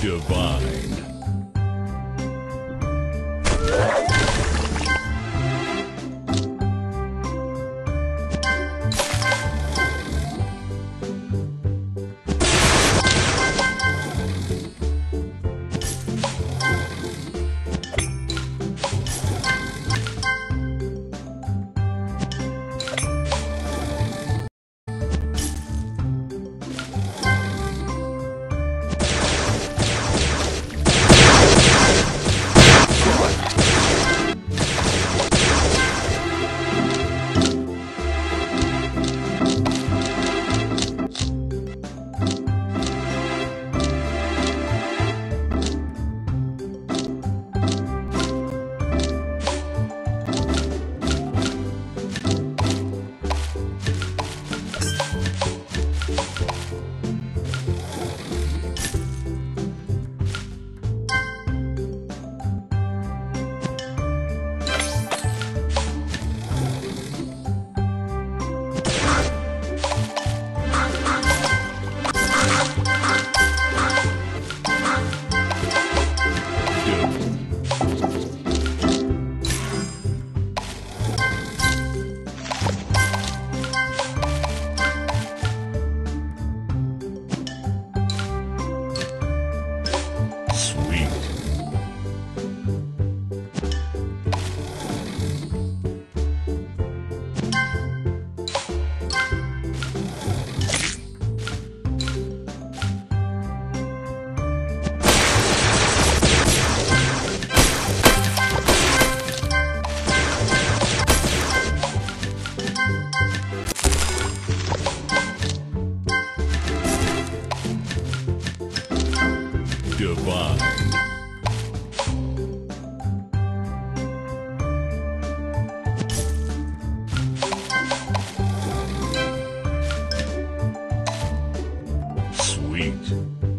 Divine. Divine. Sweet.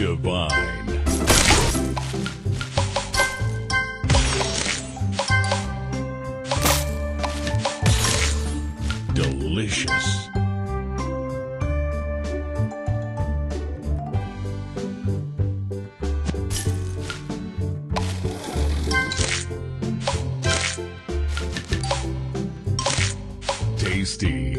Divine. Delicious. Tasty.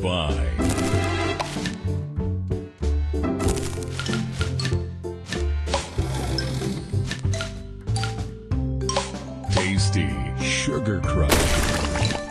Divine. Tasty Sugar Crush.